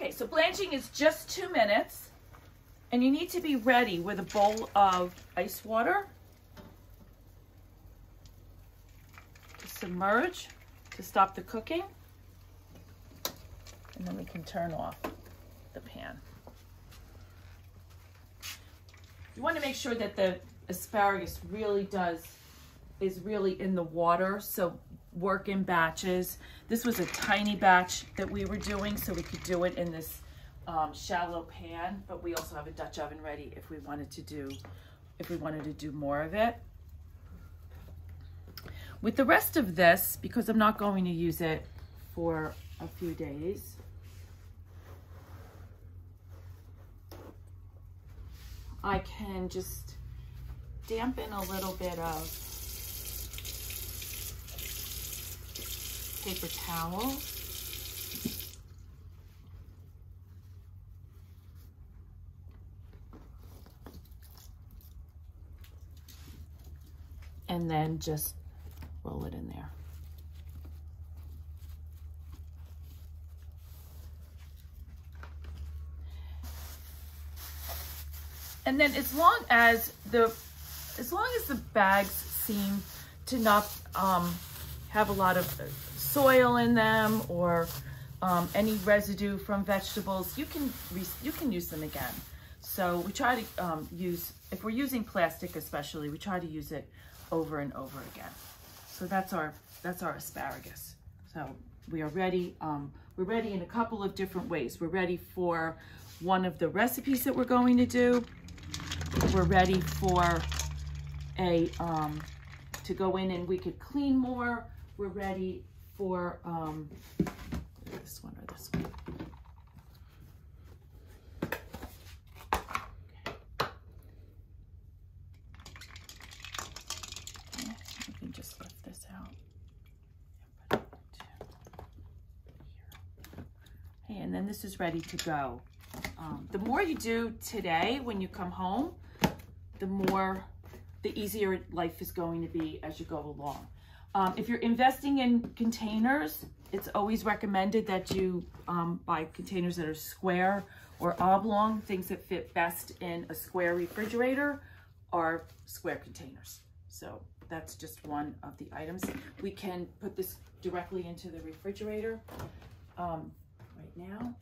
Okay, so blanching is just two minutes. And you need to be ready with a bowl of ice water to submerge to stop the cooking. And then we can turn off the pan. You want to make sure that the asparagus really does, is really in the water. So work in batches. This was a tiny batch that we were doing, so we could do it in this um, shallow pan, but we also have a Dutch oven ready if we wanted to do, if we wanted to do more of it. With the rest of this, because I'm not going to use it for a few days, I can just dampen a little bit of paper towel. And then just roll it in there. And then as long as the, as long as the bags seem to not um, have a lot of soil in them or um, any residue from vegetables, you can you can use them again. So we try to um, use, if we're using plastic especially, we try to use it over and over again. So that's our that's our asparagus. So we are ready. Um, we're ready in a couple of different ways. We're ready for one of the recipes that we're going to do. We're ready for a, um, to go in and we could clean more. We're ready for um, this one or this one. You can just lift this out. Hey, and then this is ready to go. Um, the more you do today when you come home, the more, the easier life is going to be as you go along. Um, if you're investing in containers, it's always recommended that you um, buy containers that are square or oblong. Things that fit best in a square refrigerator are square containers. So that's just one of the items. We can put this directly into the refrigerator um, right now.